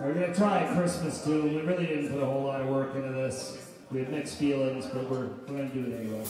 We're gonna try a Christmas too. We really didn't put a whole lot of work into this. We have mixed feelings, but we're, we're gonna do it anyway.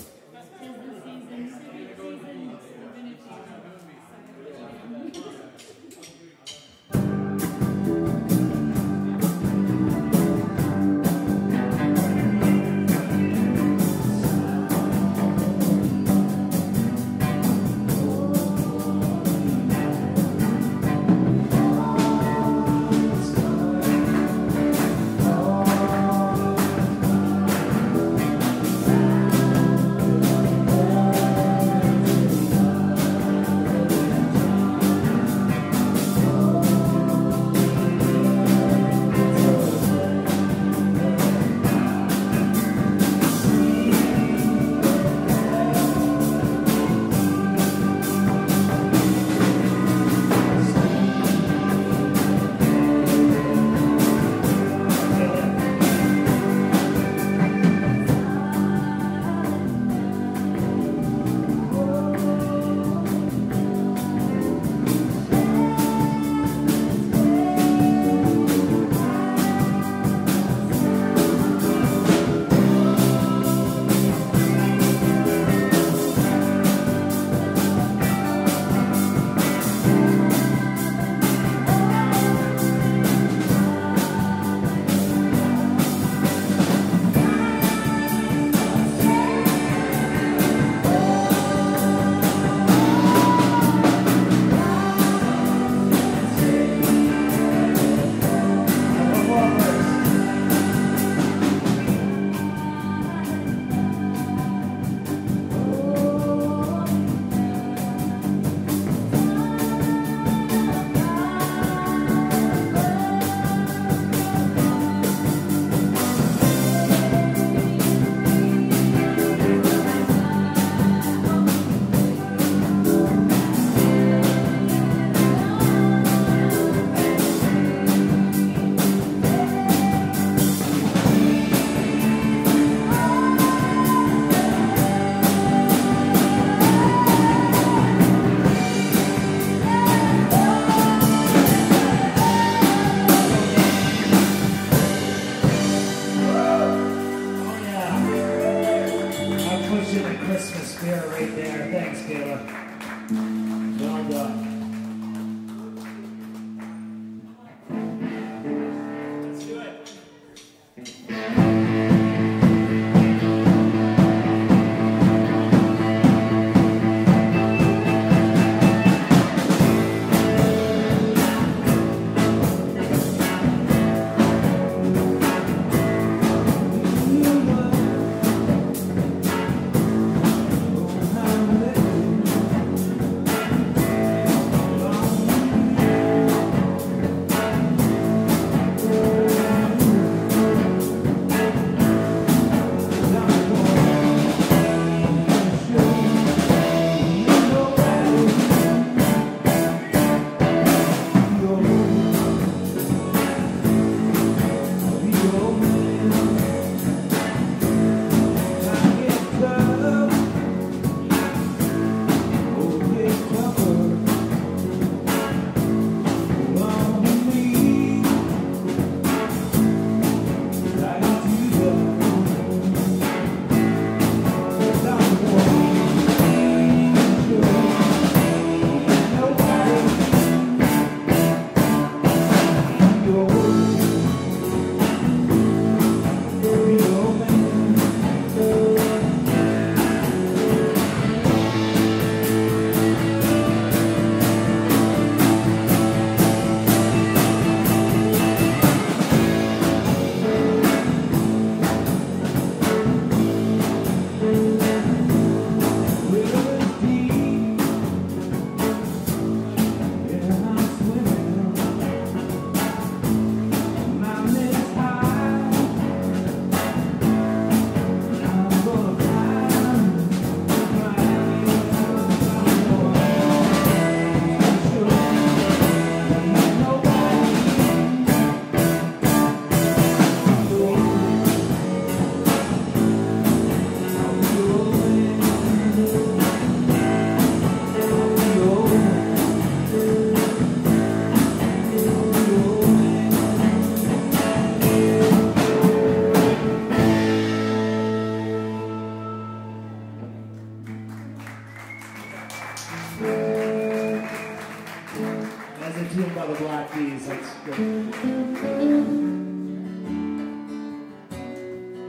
Keys. That's good.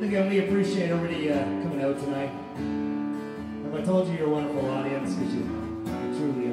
Again, we appreciate everybody uh, coming out tonight. Have I told you you're a wonderful audience? Because you truly are.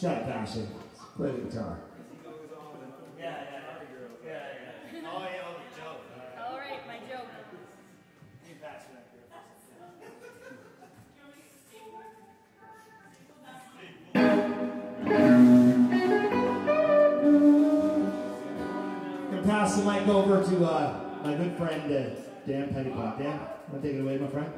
Shut up, Ashley. Play the guitar. All right, my joke. Gonna pass the mic over to uh, my good friend uh, Dan Pettypot. Dan, want to take it away, my friend?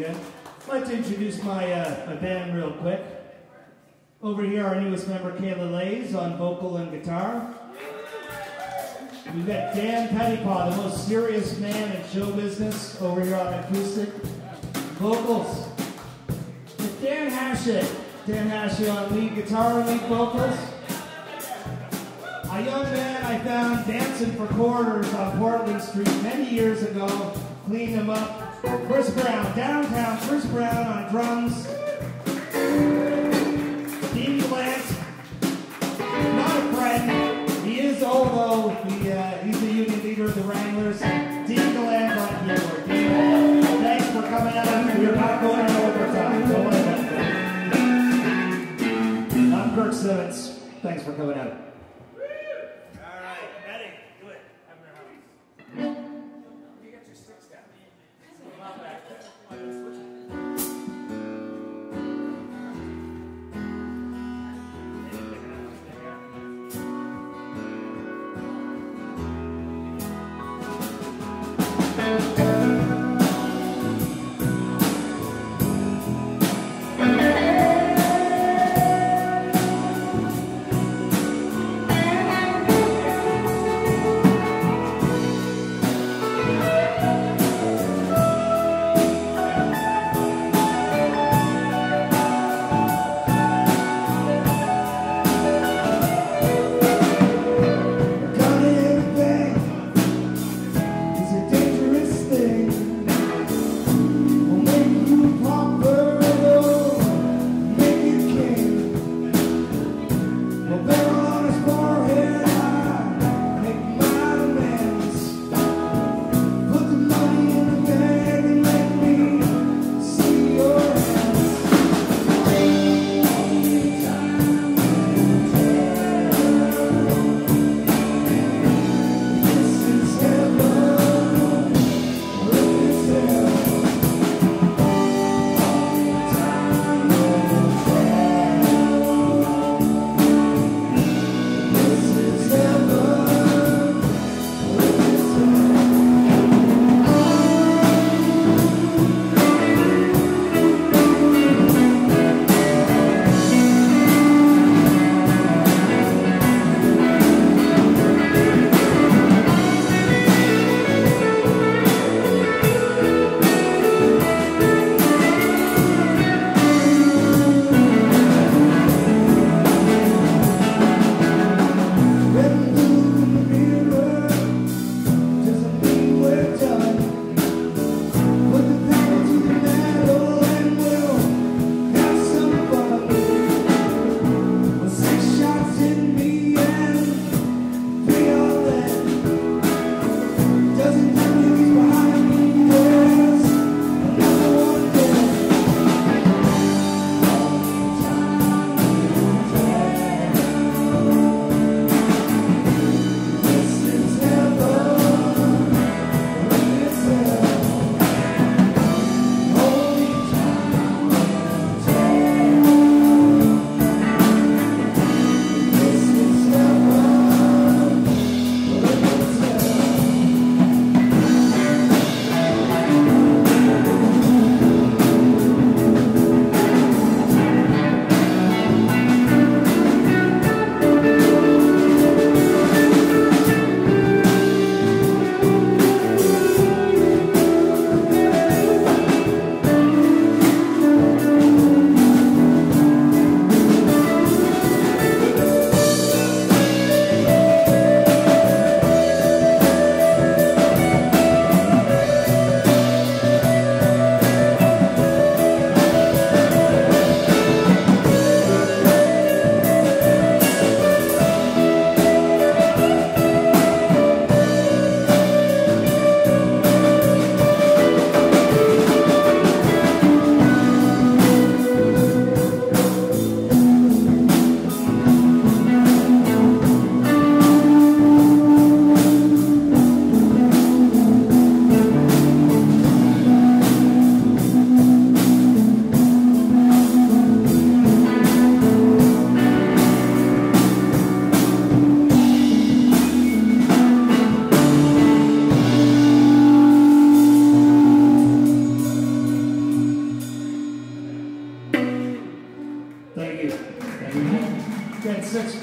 again. I'd like to introduce my, uh, my band real quick. Over here, our newest member, Kayla Lays, on vocal and guitar. We've got Dan Pettypaw, the most serious man in show business, over here on acoustic. Vocals. With Dan Hashett. Dan Hashett on lead guitar and lead vocals. A young man I found dancing for quarters on Portland Street many years ago, cleaned him up, Chris Brown, downtown Chris Brown on drums. Dean Lance, not a friend. He is, although he, uh, he's the union leader of the Wranglers. Dean Gallant on keyboard. Dean, thanks for coming out. You're not going to overtime. Don't I'm Kirk Simmons. Thanks for coming out.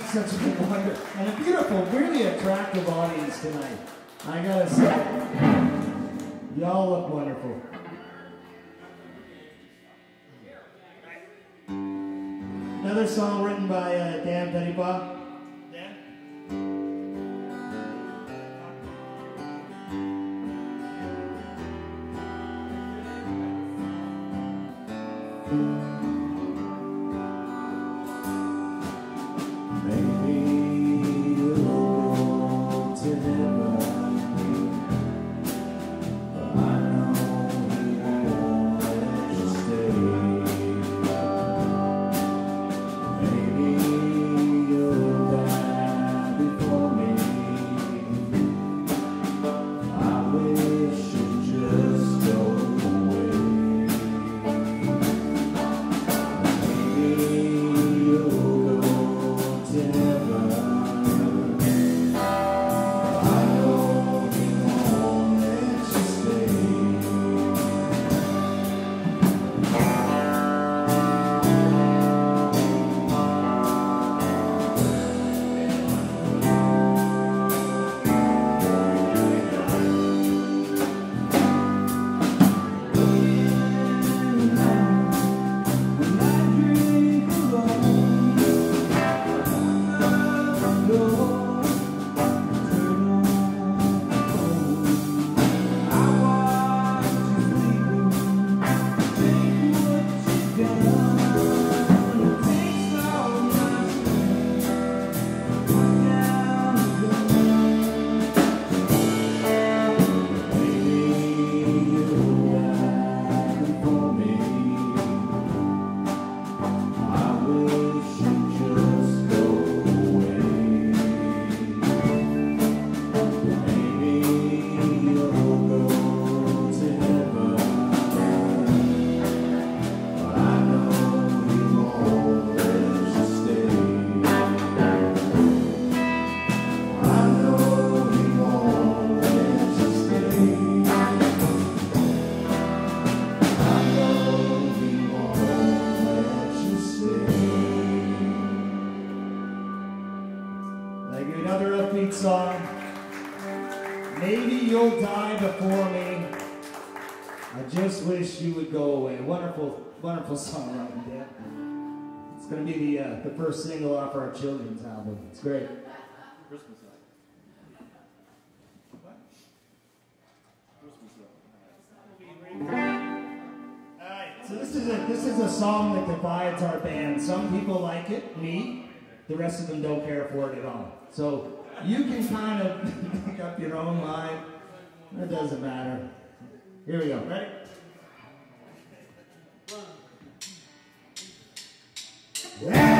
such a big and a beautiful, really attractive audience tonight. I gotta say, y'all look wonderful. Another song written by uh, Dan Pettybaugh. Father. First single off our children's album. It's great. Christmas What? Christmas Uh. Alright, So this is a this is a song that divides our band. Some people like it, me. The rest of them don't care for it at all. So you can kind of make up your own mind. It doesn't matter. Here we go. Ready? Yeah!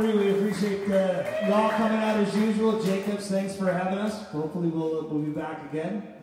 We appreciate uh, y'all coming out as usual. Jacobs, thanks for having us. Hopefully, we'll, we'll be back again.